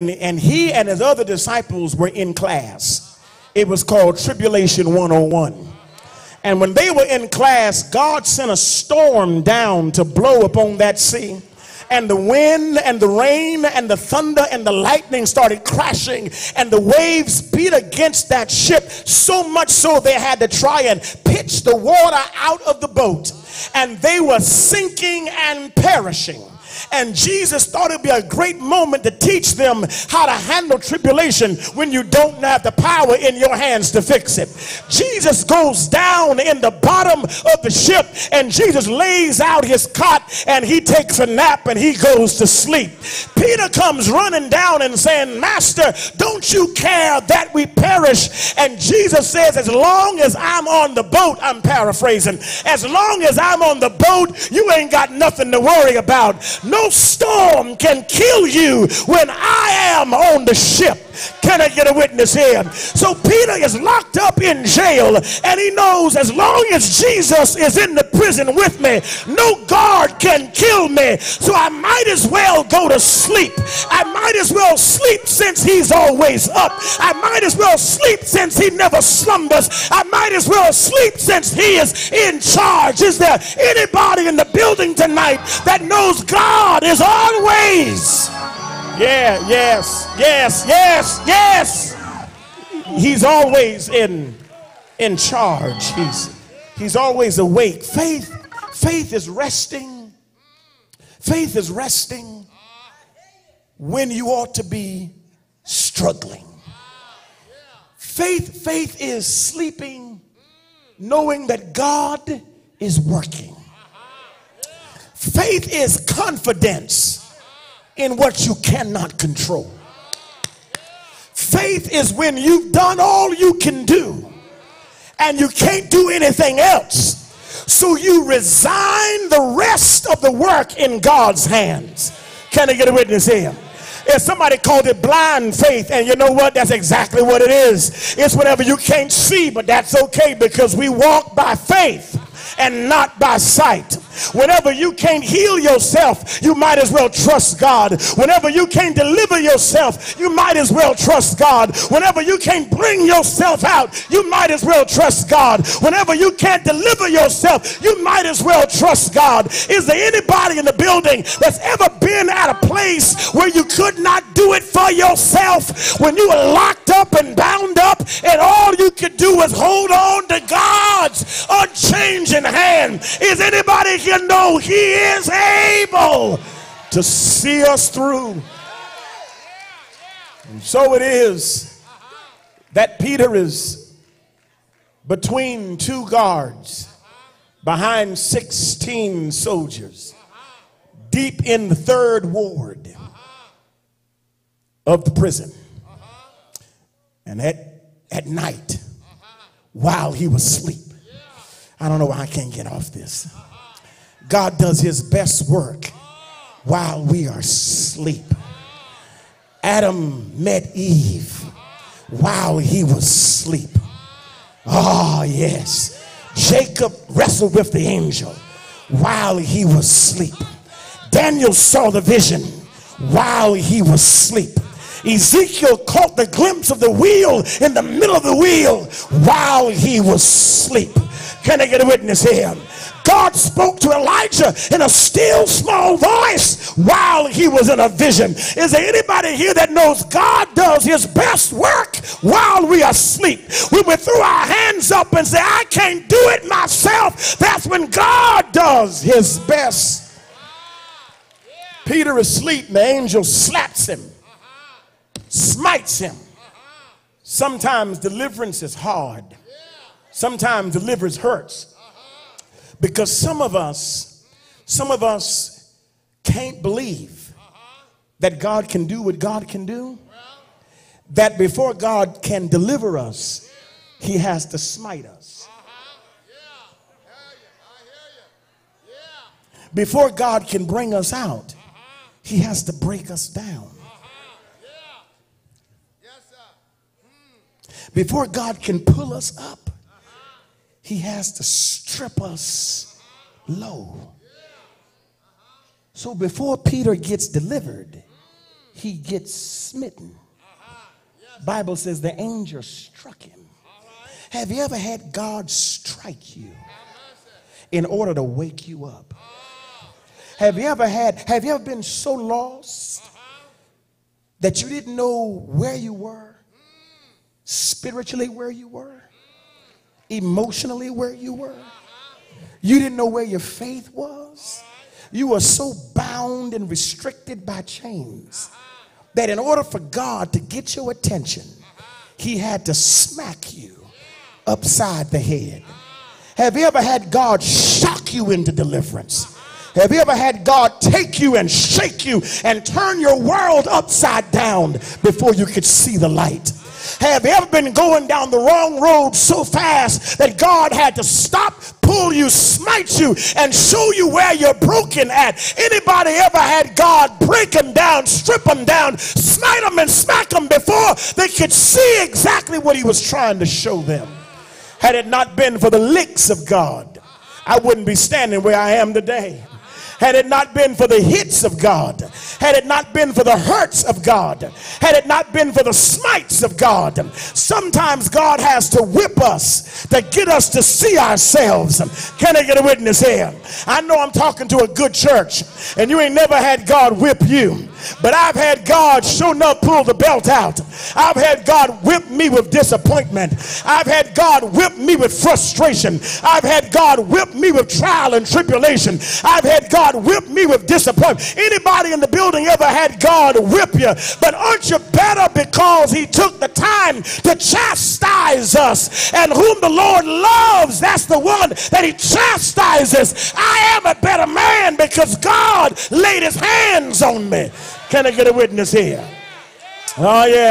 and he and his other disciples were in class. It was called Tribulation 101. And when they were in class, God sent a storm down to blow upon that sea and the wind and the rain and the thunder and the lightning started crashing. And the waves beat against that ship so much so they had to try and pitch the water out of the boat. And they were sinking and perishing. And Jesus thought it'd be a great moment to teach them how to handle tribulation when you don't have the power in your hands to fix it. Jesus goes down in the bottom of the ship and Jesus lays out his cot and he takes a nap and he goes to sleep. Peter comes running down and saying, Master, don't you care that we perish? And Jesus says, As long as I'm on the boat, I'm paraphrasing, as long as I'm on the boat, you ain't got nothing to worry about. No storm can kill you when I am on the ship. Can I get a witness here? So Peter is locked up in jail and he knows as long as Jesus is in the prison with me, no guard can kill me. So I might as well go to sleep. I might as well sleep since he's always up. I might as well sleep since he never slumbers. I might as well sleep since he is in charge. Is there anybody in the building tonight that knows God is always? Yeah, yes, yes, yes, yes. He's always in in charge. He's he's always awake. Faith faith is resting. Faith is resting when you ought to be struggling. Faith faith is sleeping knowing that God is working. Faith is confidence in what you cannot control. Faith is when you've done all you can do and you can't do anything else. So you resign the rest of the work in God's hands. Can I get a witness here? If somebody called it blind faith, and you know what? That's exactly what it is. It's whatever you can't see, but that's okay because we walk by faith and not by sight. Whenever you can't heal yourself, you might as well trust God. Whenever you can't deliver yourself, you might as well trust God. Whenever you can't bring yourself out, you might as well trust God. Whenever you can't deliver yourself, you might as well trust God. Is there anybody in the building that's ever been at a place where you could not do it for yourself? When you were locked up and bound up, and all you could do was hold on to God's Is anybody here know he is able to see us through. And so it is that Peter is between two guards behind 16 soldiers deep in the third ward of the prison. And at, at night, while he was asleep, I don't know why I can't get off this. God does his best work while we are asleep. Adam met Eve while he was asleep. Oh, yes. Jacob wrestled with the angel while he was asleep. Daniel saw the vision while he was asleep. Ezekiel caught the glimpse of the wheel in the middle of the wheel while he was asleep. Can I get a witness here? God spoke to Elijah in a still small voice while he was in a vision. Is there anybody here that knows God does his best work while we are asleep? When we throw our hands up and say, I can't do it myself, that's when God does his best. Peter is asleep, and the angel slaps him, smites him. Sometimes deliverance is hard. Sometimes deliverance hurts. Because some of us, some of us can't believe that God can do what God can do. That before God can deliver us, he has to smite us. Before God can bring us out, he has to break us down. Before God can pull us up, he has to strip us low. So before Peter gets delivered, he gets smitten. Bible says the angel struck him. Have you ever had God strike you in order to wake you up? Have you ever had, have you ever been so lost that you didn't know where you were, spiritually where you were, emotionally where you were? You didn't know where your faith was. You were so bound and restricted by chains that in order for God to get your attention, he had to smack you upside the head. Have you ever had God shock you into deliverance? Have you ever had God take you and shake you and turn your world upside down before you could see the light? Have ever been going down the wrong road so fast that God had to stop, pull you, smite you, and show you where you're broken at? Anybody ever had God break them down, strip them down, smite them and smack them before they could see exactly what he was trying to show them? Had it not been for the licks of God, I wouldn't be standing where I am today had it not been for the hits of God, had it not been for the hurts of God, had it not been for the smites of God. Sometimes God has to whip us to get us to see ourselves. Can I get a witness here? I know I'm talking to a good church, and you ain't never had God whip you. But I've had God sure enough pull the belt out. I've had God whip me with disappointment. I've had God whip me with frustration. I've had God whip me with trial and tribulation. I've had God whip me with disappointment. Anybody in the building ever had God whip you? But aren't you better because he took the time to chastise us? And whom the Lord loves, that's the one that he chastises. I am a better man because God laid his hands on me. Can I get a witness here? Oh, yeah.